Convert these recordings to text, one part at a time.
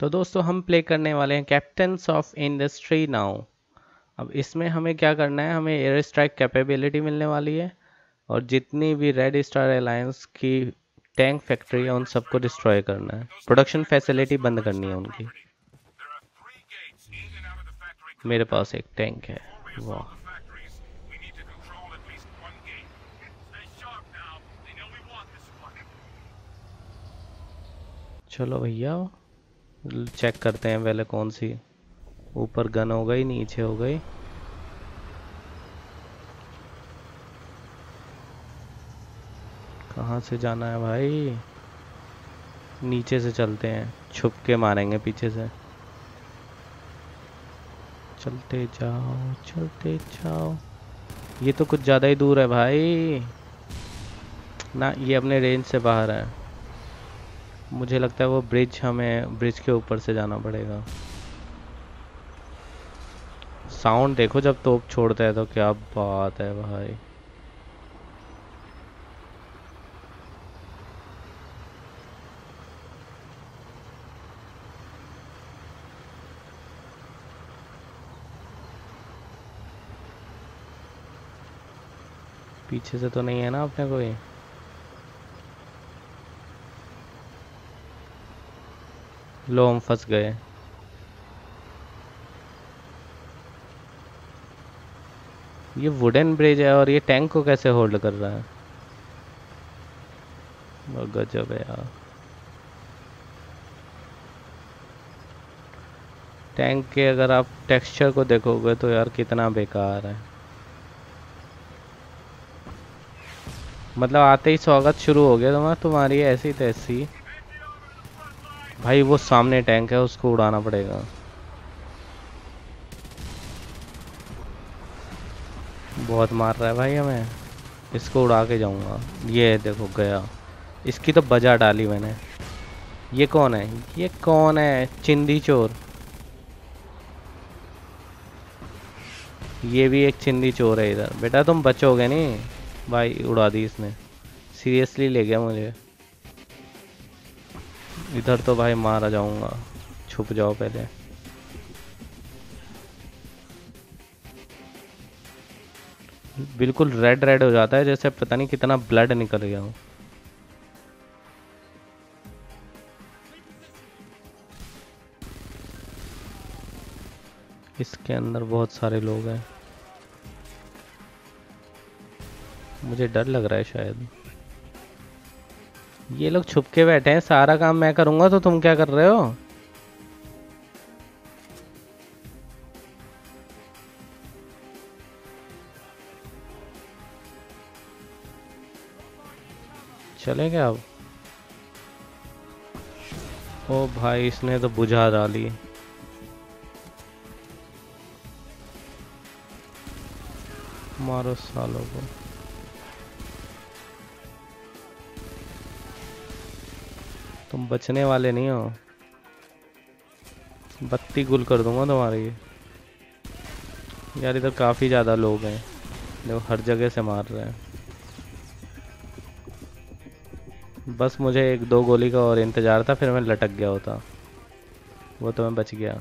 तो दोस्तों, हम प्ले करने वाले हैं कैप्टन्स ऑफ़ इंडस्ट्री नाउ अब इसमें हमें क्या करना है? हमें एयर स्ट्राइक कैपेबिलिटी मिलने वाली है और जितनी भी रेड स्टार अलायंस की टैंक फैक्ट्री है, उन सबको डिस्ट्रॉय करना है। प्रोडक्शन फैसिलिटी बंद करनी है उनकी। मेरे पास एक टैंक है। वाह। चलो भैया। चेक करते हैं पहले कौन सी। ऊपर गन हो गई, नीचे हो गई। कहाँ से जाना है भाई? नीचे से चलते हैं। छुप के मारेंगे पीछे से। चलते जाओ चलते जाओ। ये तो कुछ ज़्यादा ही दूर है भाई। ना, ये अपने रेंज से बाहर है। मुझे लगता है वो ब्रिज हमें ब्रिज के ऊपर से जाना पड़ेगा। साउंड देखो जब तोप छोड़ता है तो क्या बात है भाई। पीछे से तो नहीं है ना अपने कोई? लो, हम फंस गए। ये वुडन ब्रिज है और ये टैंक को कैसे होल्ड कर रहा है? गजब है यार। टैंक के अगर आप टेक्सचर को देखोगे तो यार कितना बेकार है। मतलब आते ही स्वागत शुरू हो गया तुम्हारा तुम्हारी ऐसी तैसी। भाई, वो सामने टैंक है, उसको उड़ाना पड़ेगा। बहुत मार रहा है भाई हमें। इसको उड़ा के जाऊँगा। ये देखो, गया। इसकी तो बजा डाली मैंने। ये कौन है? ये कौन है? चिंदी चोर। ये भी एक चिंदी चोर है इधर। बेटा, तुम बचोगे नहीं? भाई, उड़ा दी इसने। सीरियसली ले गया मुझे। इधर तो भाई मारा जाऊँगा। छुप जाओ पहले। बिल्कुल रेड रेड हो जाता है, जैसे पता नहीं कितना ब्लड निकल गया हो। इसके अंदर बहुत सारे लोग हैं। मुझे डर लग रहा है शायद। ये लोग छुप के बैठे हैं, सारा काम मैं करूँगा तो तुम क्या कर रहे हो? चले क्या अब। ओ भाई, इसने तो बुझा डाली। मारो सालों को। तुम बचने वाले नहीं हो। बत्ती गुल कर दूँगा तुम्हारी यार इधर काफ़ी ज़्यादा लोग हैं। जो हर जगह से मार रहे हैं। बस मुझे एक दो गोली का और इंतज़ार था, फिर मैं लटक गया होता। वो तो मैं बच गया।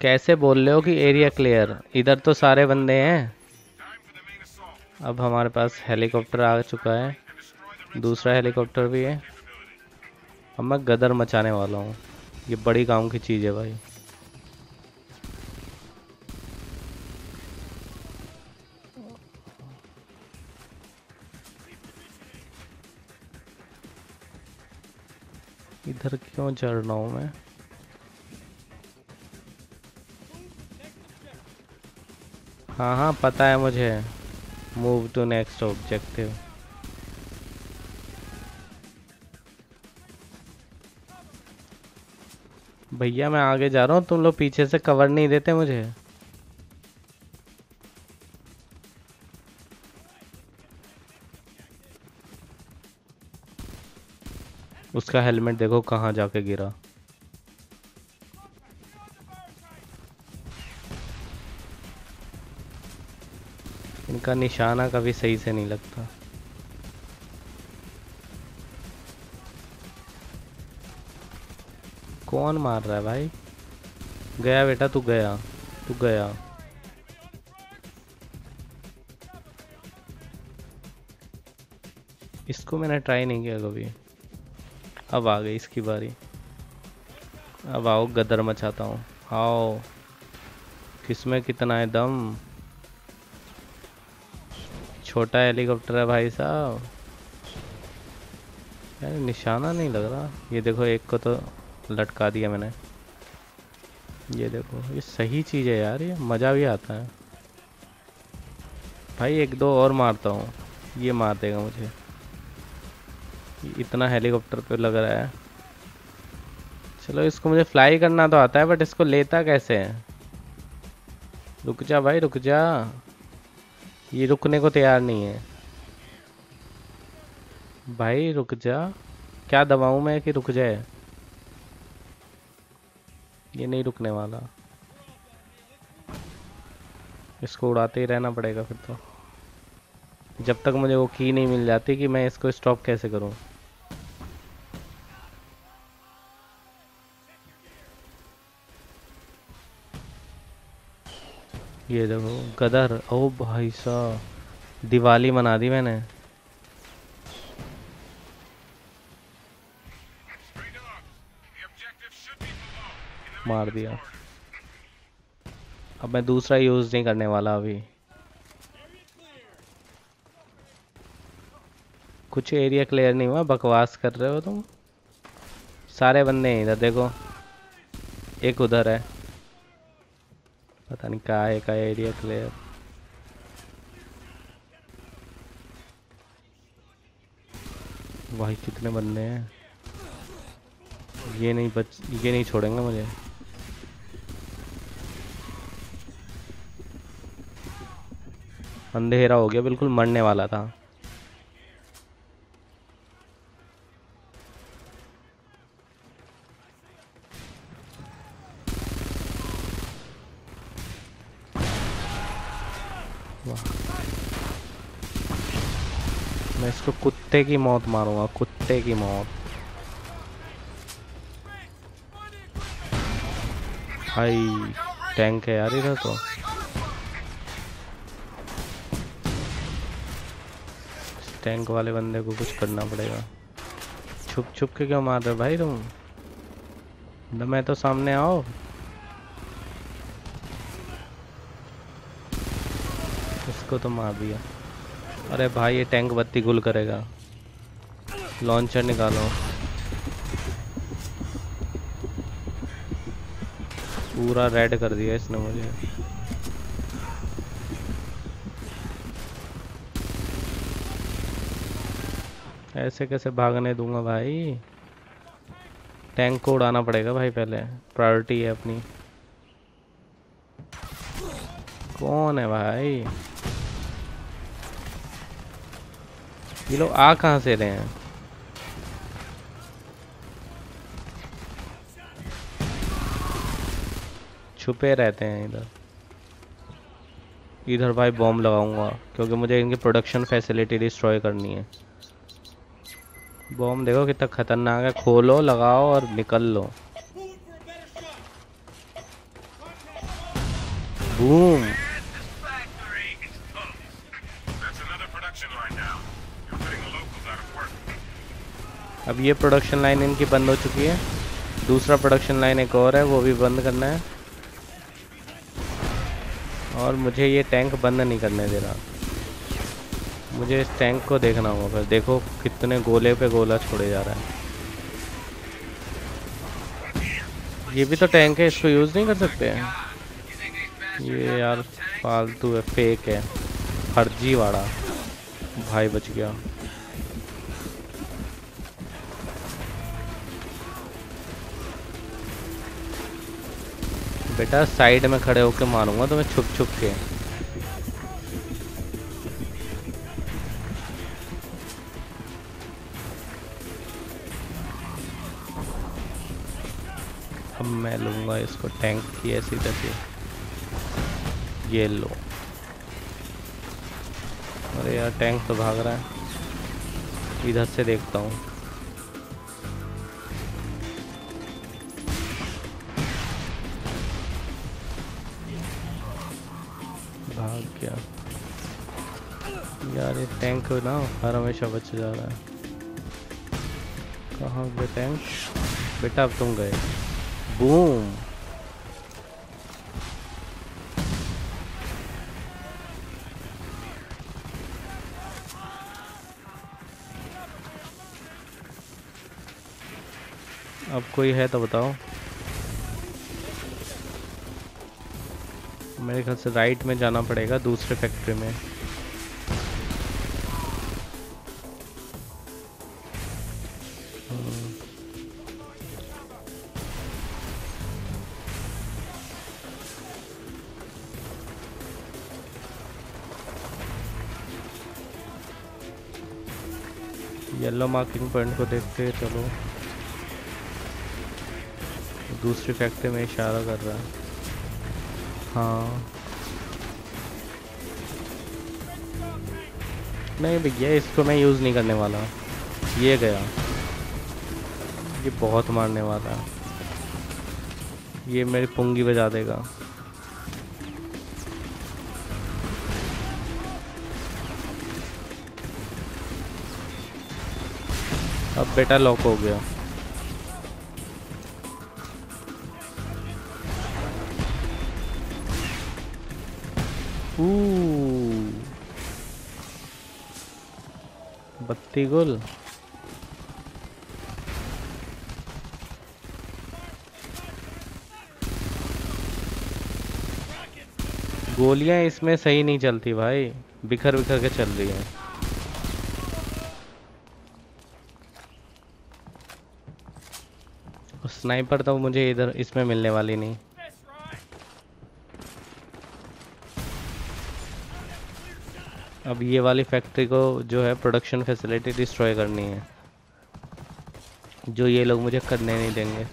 कैसे बोल रहे हो कि एरिया क्लियर इधर तो सारे बंदे हैं। अब हमारे पास हेलीकॉप्टर आ चुका है। दूसरा हेलीकॉप्टर भी है। अब मैं गदर मचाने वाला हूँ। ये बड़ी काम की चीज़ है भाई। इधर क्यों चढ़ रहा हूँ मैं? हाँ हाँ पता है मुझे। मूव टू नेक्स्ट ऑब्जेक्टिव भैया, मैं आगे जा रहा हूँ, तुम लोग पीछे से कवर नहीं देते मुझे। उसका हेलमेट देखो कहाँ जाके गिरा। इनका निशाना कभी सही से नहीं लगता। कौन मार रहा है भाई? गया बेटा, तू गया तू गया। इसको मैंने ट्राई नहीं किया कभी। अब आ गई इसकी बारी। अब आओ, गदर मचाता हूँ। आओ। किसमें कितना है दम? छोटा हेलीकॉप्टर है भाई साहब। यार, निशाना नहीं लग रहा। ये देखो, एक को तो लटका दिया मैंने। ये देखो, ये सही चीज़ है यार, ये मज़ा भी आता है। भाई, एक दो और मारता हूँ। ये मार देगा मुझे। इतना हेलीकॉप्टर पे लग रहा है। चलो, इसको मुझे फ्लाई करना तो आता है बट इसको लेता कैसे है? रुक जा भाई, रुक जा। ये रुकने को तैयार नहीं है। भाई, रुक जा। क्या दबाऊं मैं कि रुक जाए? ये नहीं रुकने वाला। इसको उड़ाते ही रहना पड़ेगा फिर तो। जब तक मुझे वो की नहीं मिल जाती कि मैं इसको स्टॉप कैसे करूँ? ये देखो, गदर, ओ भाई साहब, दिवाली मना दी मैंने। मार दिया। अब मैं दूसरा यूज़ नहीं करने वाला अभी। कुछ एरिया क्लियर नहीं हुआ, बकवास कर रहे हो तुम? सारे बंदे हैं इधर, देखो। एक उधर है। पता नहीं कहा है का एरिया क्लियर भाई, कितने बंदे हैं। ये नहीं बच, ये नहीं छोड़ेंगे मुझे। अंधेरा हो गया, बिल्कुल मरने वाला था। इसको कुत्ते की मौत मारूँगा, कुत्ते की मौत। भाई टैंक है यार इधर तो। टैंक वाले बंदे को कुछ करना पड़ेगा। छुप छुप के क्यों मार रहे भाई तुम? मैं तो सामने आओ। इसको तो मार दिया। अरे भाई, ये टैंक बत्ती गुल करेगा। लॉन्चर निकालो। पूरा रेड कर दिया इसने मुझे। ऐसे कैसे भागने दूँगा भाई? टैंक को उड़ाना पड़ेगा भाई पहले। प्रायोरिटी है अपनी। कौन है भाई? ये लोग आ कहाँ से रहे हैं? छुपे रहते हैं इधर। इधर भाई बॉम्ब लगाऊँगा, क्योंकि मुझे इनकी प्रोडक्शन फैसिलिटी डिस्ट्रॉय करनी है। बॉम्ब देखो कितना खतरनाक है। खोलो, लगाओ और निकल लो। बूम अब ये प्रोडक्शन लाइन इनकी बंद हो चुकी है। दूसरा प्रोडक्शन लाइन एक और है, वो भी बंद करना है। और मुझे ये टैंक बंद नहीं करने दे रहा। मुझे इस टैंक को देखना होगा फिर देखो कितने गोले पे गोला छोड़े जा रहा है। ये भी तो टैंक है, इसको यूज़ नहीं कर सकते हैं। ये यार फालतू है फेक है। फर्जी वाड़ा भाई बच गया। बेटा साइड में खड़े होके मारूँगा तो मैं छुप छुप के। अब मैं लूँगा इसको टैंक की ऐसी तैसी। ये लो। अरे यार टैंक तो भाग रहा है। इधर से देखता हूँ। गया यार ये टैंक ना हर हमेशा बच जा रहा है। कहाँ गए टैंक बेटा अब तुम गए। बूम अब कोई है तो बताओ। मेरे ख्याल से राइट में जाना पड़ेगा दूसरे फैक्ट्री में। येलो मार्किंग पॉइंट को देखते चलो। दूसरी फैक्ट्री में इशारा कर रहा है। हाँ। नहीं भैया इसको मैं यूज़ नहीं करने वाला। ये गया। ये बहुत मारने वाला है। ये मेरी पुंगी बजा देगा। अब बेटा लॉक हो गया। बत्ती गुल। गोलियाँ इसमें सही नहीं चलती भाई। बिखर बिखर के चल रही हैं। स्नाइपर तो मुझे इधर, इसमें मिलने वाली नहीं। अब ये वाली फैक्ट्री को जो है प्रोडक्शन फैसिलिटी डिस्ट्रॉय करनी है। जो ये लोग मुझे करने नहीं देंगे।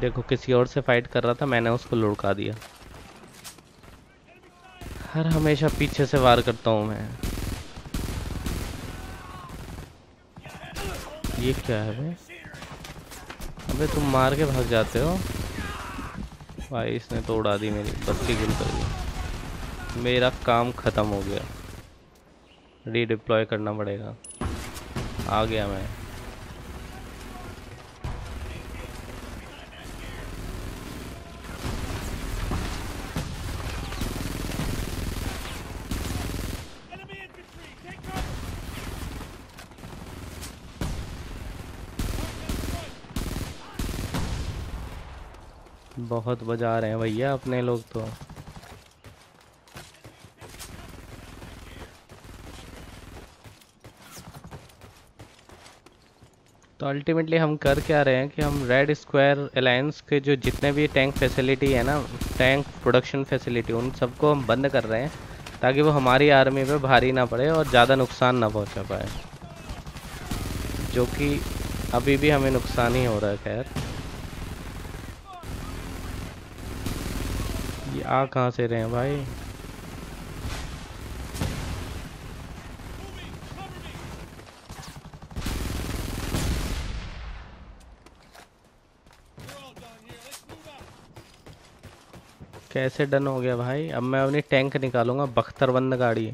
देखो, किसी और से फाइट कर रहा था, मैंने उसको लुढ़का दिया। हर हमेशा पीछे से वार करता हूँ मैं। ये क्या है भाई? अबे तुम मार के भाग जाते हो। भाई, इसने तो उड़ा दी मेरी, बत्ती गुल कर दी। मेरा काम ख़त्म हो गया। रीडिप्लॉय करना पड़ेगा। आ गया मैं। बहुत बजा रहे हैं भैया अपने लोग तो। तो अल्टीमेटली हम कर क्या रहे हैं कि हम रेड स्क्वायर अलायंस के जो जितने भी टैंक फैसिलिटी है ना टैंक प्रोडक्शन फैसिलिटी उन सबको हम बंद कर रहे हैं ताकि वो हमारी आर्मी पे भारी ना पड़े और ज़्यादा नुकसान ना पहुँचा पाए। जो कि अभी भी हमें नुकसान ही हो रहा है, खैर। आ कहाँ से रहे हैं भाई? कैसे डन हो गया भाई? अब मैं अपनी टैंक निकालूँगा, बख्तरबंद गाड़ी।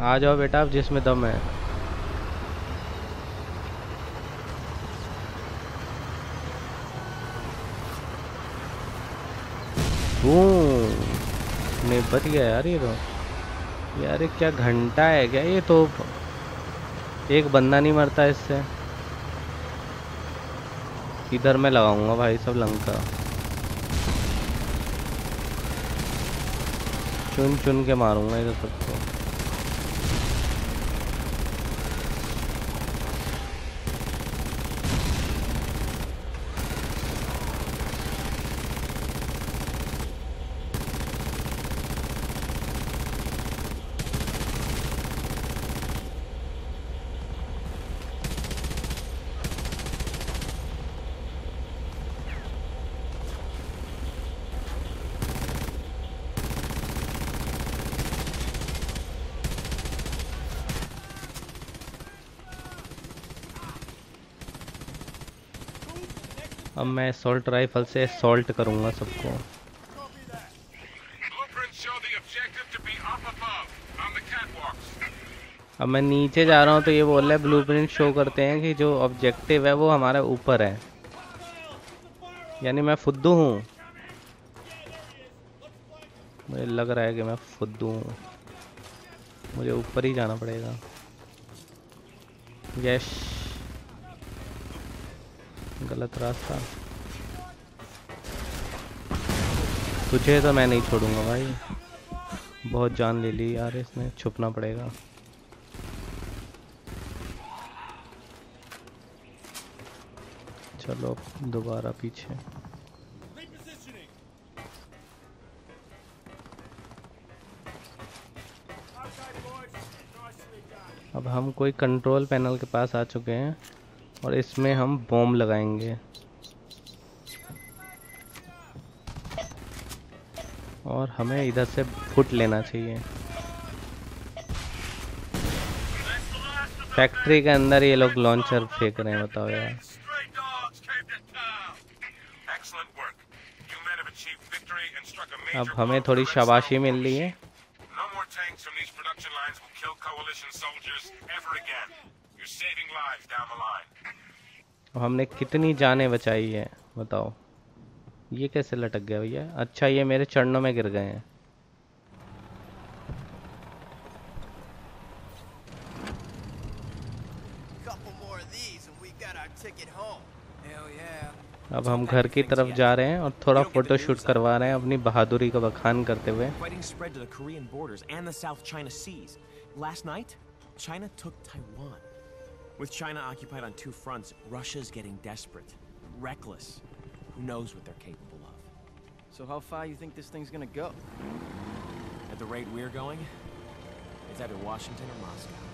आ जाओ बेटा, अब जिसमें दम है। नहीं बच गया यार ये तो। यार ये क्या घंटा है क्या? ये तो एक बंदा नहीं मरता इससे। इधर मैं लगाऊँगा भाई सब लंका। चुन चुन के मारूँगा इधर सबको। अब मैं सॉल्ट राइफल से सॉल्ट करूँगा सबको। अब मैं नीचे जा रहा हूँ तो ये बोल रहा है ब्लूप्रिंट शो करते हैं कि जो ऑब्जेक्टिव है वो हमारे ऊपर है। यानी मैं फुद्दू हूँ। मुझे लग रहा है कि मैं फुद्दू हूँ। मुझे ऊपर ही जाना पड़ेगा। यश गलत रास्ता। तुझे तो मैं नहीं छोड़ूँगा भाई। बहुत जान ले ली यार, इसने छुपना पड़ेगा। चलो, दोबारा पीछे। अब हम कोई कंट्रोल पैनल के पास आ चुके हैं। और इसमें हम बॉम्ब लगाएँगे। और हमें इधर से फुट लेना चाहिए। फैक्ट्री के अंदर ये लोग लॉन्चर फेंक रहे हैं, बताओ यार। अब हमें थोड़ी शाबाशी मिल रही है। अब हमने कितनी जाने बचाई है बताओ। ये कैसे लटक गया भैया? अच्छा ये मेरे चरणों में गिर गए हैं। अब हम घर की तरफ़ जा रहे हैं और थोड़ा फ़ोटो शूट करवा रहे हैं अपनी बहादुरी का बखान करते हुए। Last night, China took Taiwan. With China occupied on two fronts, Russia's getting desperate, reckless. Who knows what they're capable of? So how far you think this thing's gonna go? At the rate we're going, it's either Washington or Moscow.